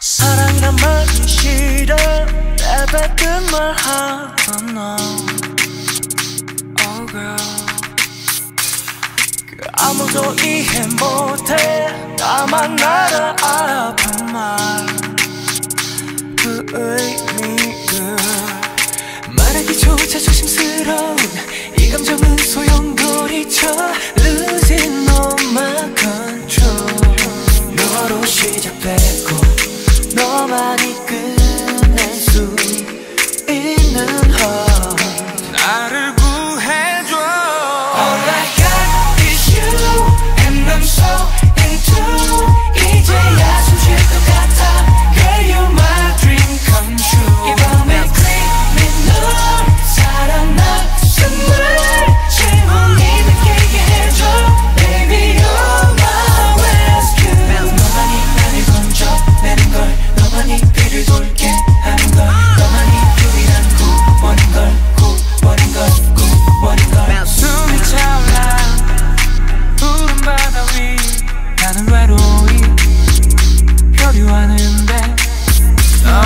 사랑이란 말은 싫어 내뱉은 말 하나 Oh girl. 그 아무도 이해 못해. 나만 나를 아픈 말그 의미를 그 말하기조차 조심스러운 이 감정은 소용돌이쳐 Losing all my control. 너로 시작되고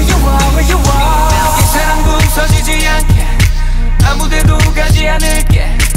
where you are where you are 이 사랑 부서지지 않게 아무데도 가지 않을게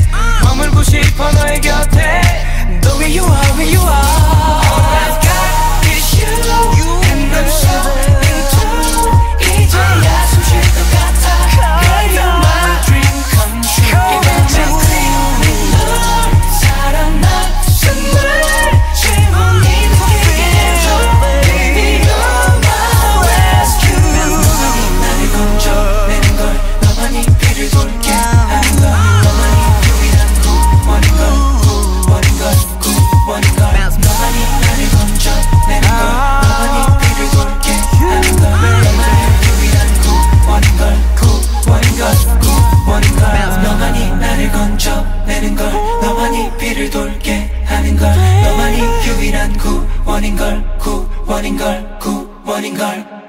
원인걸 구원인걸 구원인걸.